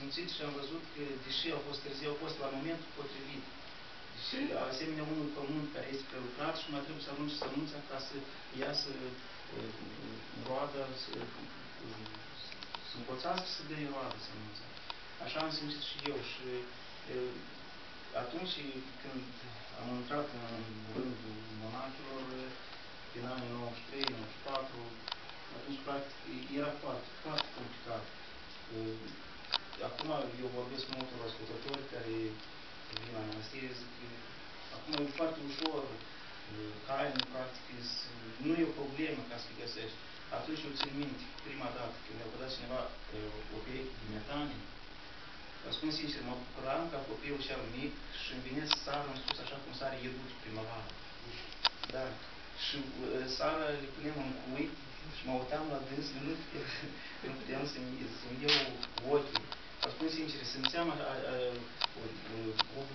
simțit și am văzut că, deși au fost târziu, au fost la momentul potrivit. Și asemenea unui pământ care este prelucrat și mai trebuie să arunci sămânța ca să iasă uh, roada, să, să învățească să dea roadă sămânța. Așa am simțit și eu și uh, atunci când am intrat în rândul monachilor, din anii 93, 94, atunci practic era foarte, foarte complicat. Acum eu vorbesc multor ascultători care vin la mănăstire, zic că acum e foarte ușor, haine, practic, nu e o problemă ca să găsești. Atunci eu țin minte, prima dată, când mi-a dat cineva o pereche de metane, vă spun sincer, mă bucuram ca copilul cel mic și îmi vine să sară în sus așa cum sare ieduci primăvară. Da. Și uh, sara le punem în cui și mă uitam la dâns, nu, nu puteam să-mi să iau ochii.